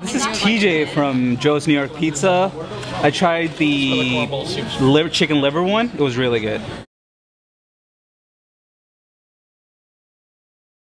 This is TJ from Joe's New York Pizza. I tried the liver, chicken liver one. It was really good.